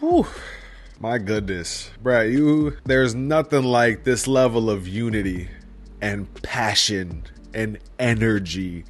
Whew. My goodness. Bruh, you there's nothing like this level of unity and passion and energy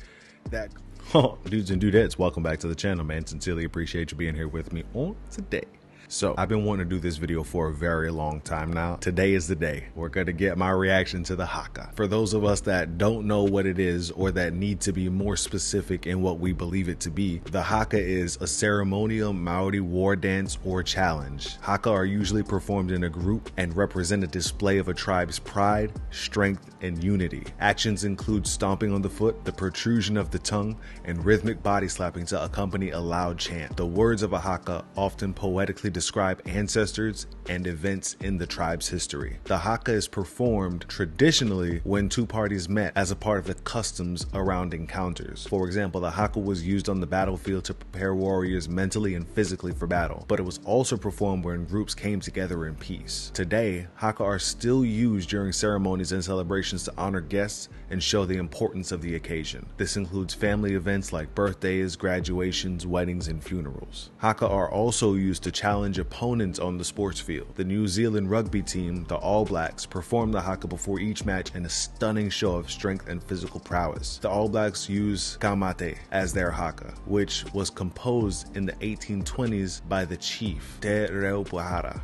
that oh, dudes and dudettes, welcome back to the channel, man. Sincerely appreciate you being here with me on today. So I've been wanting to do this video for a very long time now. Today is the day. We're going to get my reaction to the Haka. For those of us that don't know what it is or that need to be more specific in what we believe it to be, the Haka is a ceremonial Maori war dance or challenge. Haka are usually performed in a group and represent a display of a tribe's pride, strength, and unity. Actions include stomping on the foot, the protrusion of the tongue, and rhythmic body slapping to accompany a loud chant. The words of a Haka often poetically describe ancestors and events in the tribe's history. The haka is performed traditionally when two parties met as a part of the customs around encounters. For example, the haka was used on the battlefield to prepare warriors mentally and physically for battle, but it was also performed when groups came together in peace. Today, haka are still used during ceremonies and celebrations to honor guests and show the importance of the occasion. This includes family events like birthdays, graduations, weddings, and funerals. Haka are also used to challenge opponents on the sports field. The New Zealand rugby team, the All Blacks, performed the haka before each match in a stunning show of strength and physical prowess. The All Blacks use Ka Mate as their haka, which was composed in the 1820s by the chief Te. Rauparaha.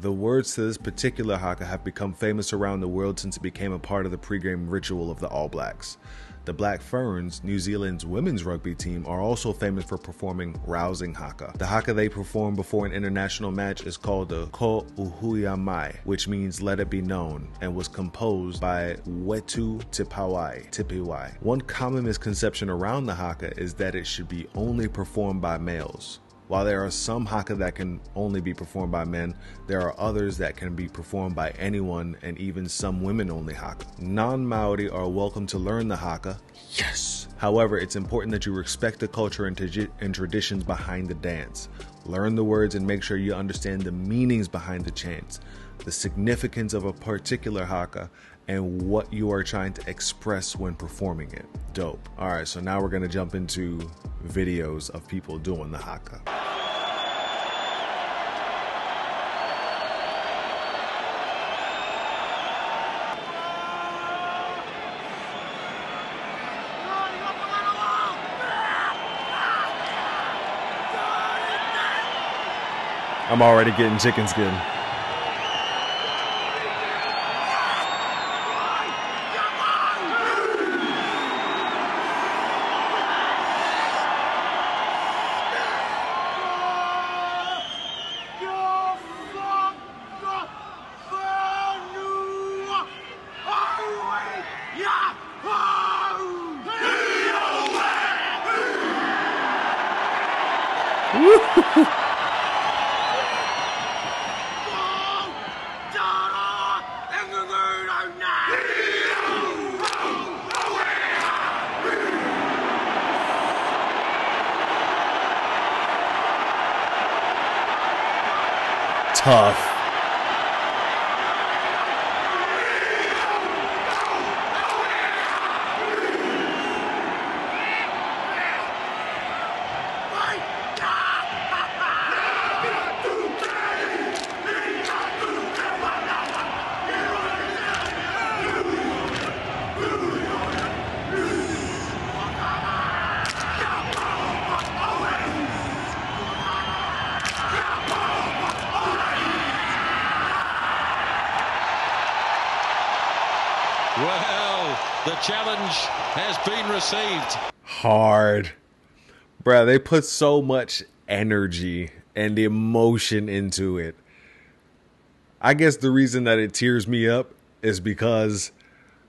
The words to this particular haka have become famous around the world since it became a part of the pre-game ritual of the All Blacks. The Black Ferns, New Zealand's women's rugby team, are also famous for performing rousing haka. The haka they perform before an international match is called the Ko Uhia Mai, which means let it be known, and was composed by Whetu Tipawai. Tipiwai. One common misconception around the haka is that it should be only performed by males. While there are some haka that can only be performed by men, there are others that can be performed by anyone and even some women only haka. Non Maori are welcome to learn the haka. Yes! However, it's important that you respect the culture and, and traditions behind the dance. Learn the words and make sure you understand the meanings behind the chants, the significance of a particular haka, and what you are trying to express when performing it. Dope. All right, so now we're gonna jump into videos of people doing the haka. I'm already getting chicken skin. Tough. Has been received. Hard. Bruh, they put so much energy and emotion into it. I guess the reason that it tears me up is because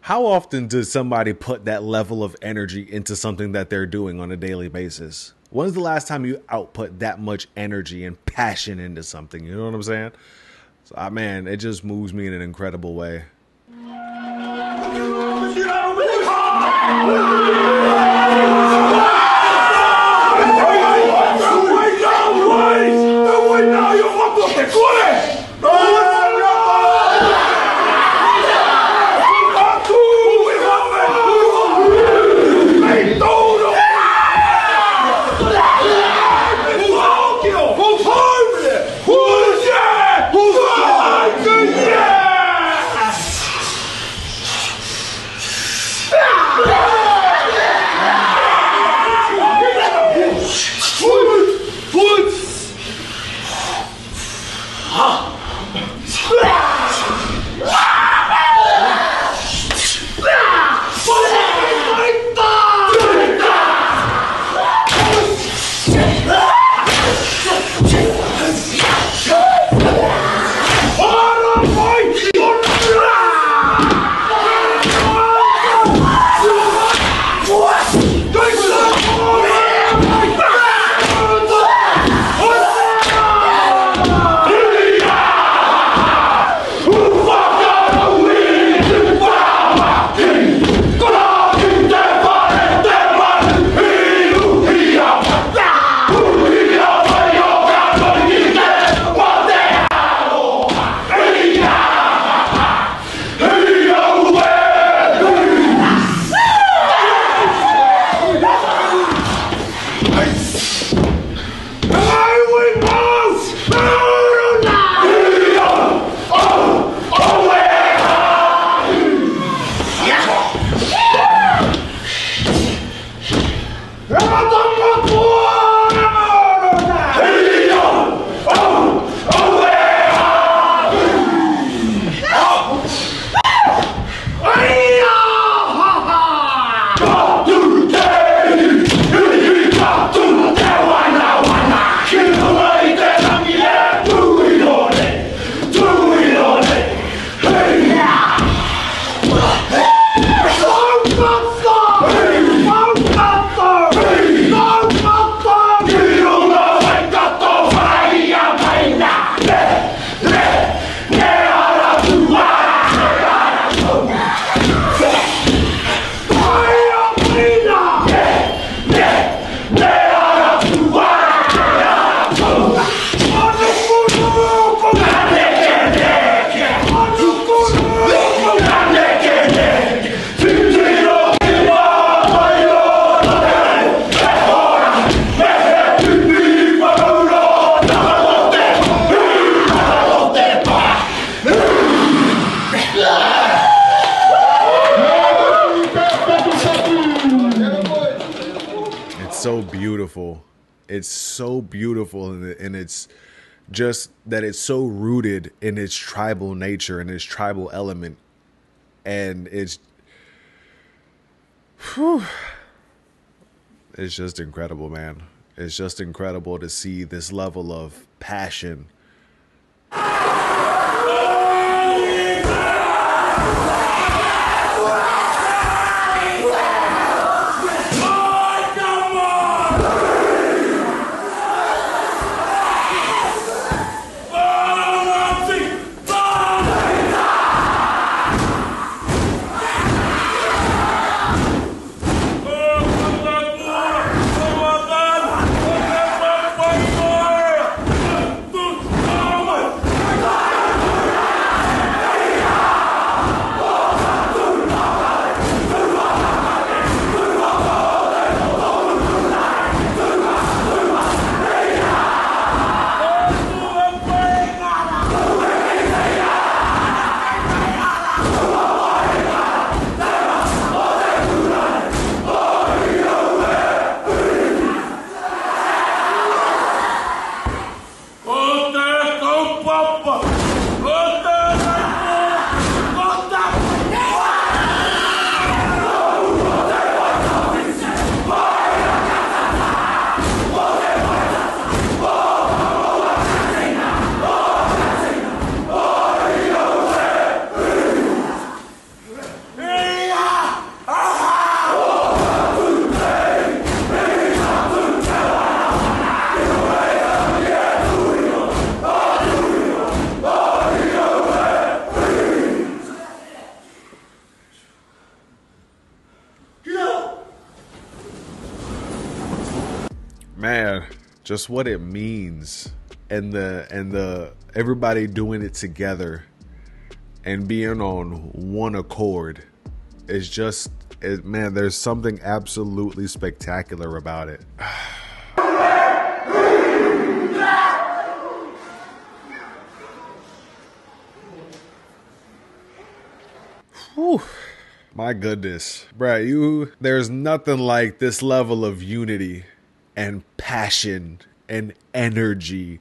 how often does somebody put that level of energy into something that they're doing on a daily basis? When's the last time you output that much energy and passion into something? You know what I'm saying? So, man, it just moves me in an incredible way. So beautiful and, and it's just that it's so rooted in its tribal nature and its tribal element. And it's whew, it's just incredible, man. It's just incredible to see this level of passion man just what it means and the and the everybody doing it together and being on one accord is just it, man there's something absolutely spectacular about it. My goodness. Bruh, you there's nothing like this level of unity and passion and energy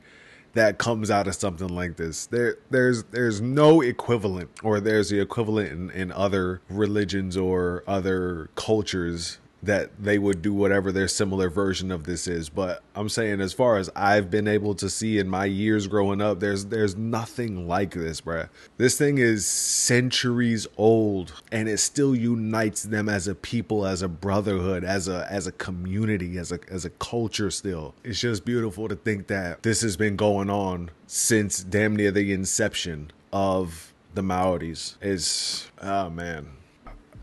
that comes out of something like this. There there's there's no equivalent or there's the equivalent in, in other religions or other cultures that they would do whatever their similar version of this is. But I'm saying as far as I've been able to see in my years growing up, there's there's nothing like this, bruh. This thing is centuries old and it still unites them as a people, as a brotherhood, as a as a community, as a as a culture still. It's just beautiful to think that this has been going on since damn near the inception of the Maoris. Is oh ah, man.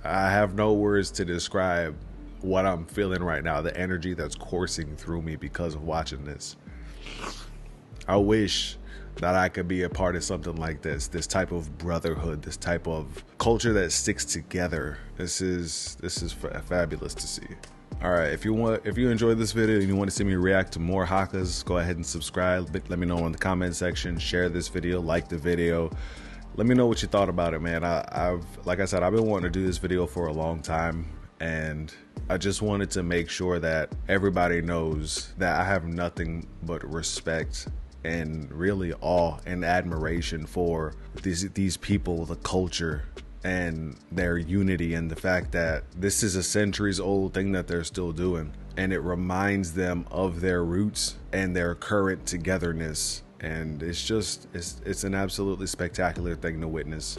I have no words to describe what I'm feeling right now, the energy that's coursing through me because of watching this. I wish that I could be a part of something like this, this type of brotherhood, this type of culture that sticks together. This is this is f- fabulous to see. All right, if you want, if you enjoyed this video and you want to see me react to more Hakas, go ahead and subscribe. Let me know in the comment section. Share this video, like the video. Let me know what you thought about it, man. I, I've, like I said, I've been wanting to do this video for a long time and I just wanted to make sure that everybody knows that I have nothing but respect and really awe and admiration for these these people, the culture and their unity and the fact that this is a centuries old thing that they're still doing. And it reminds them of their roots and their current togetherness. And it's just it's it's an absolutely spectacular thing to witness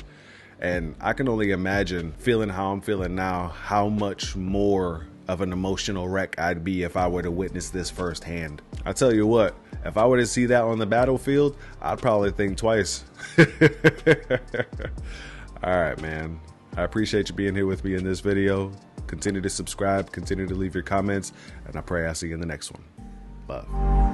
and I can only imagine feeling how I'm feeling now, how much more of an emotional wreck I'd be if I were to witness this firsthand. I tell you what, if I were to see that on the battlefield, I'd probably think twice. All right, man. I appreciate you being here with me in this video. Continue to subscribe, continue to leave your comments, and I pray I see you in the next one. Love.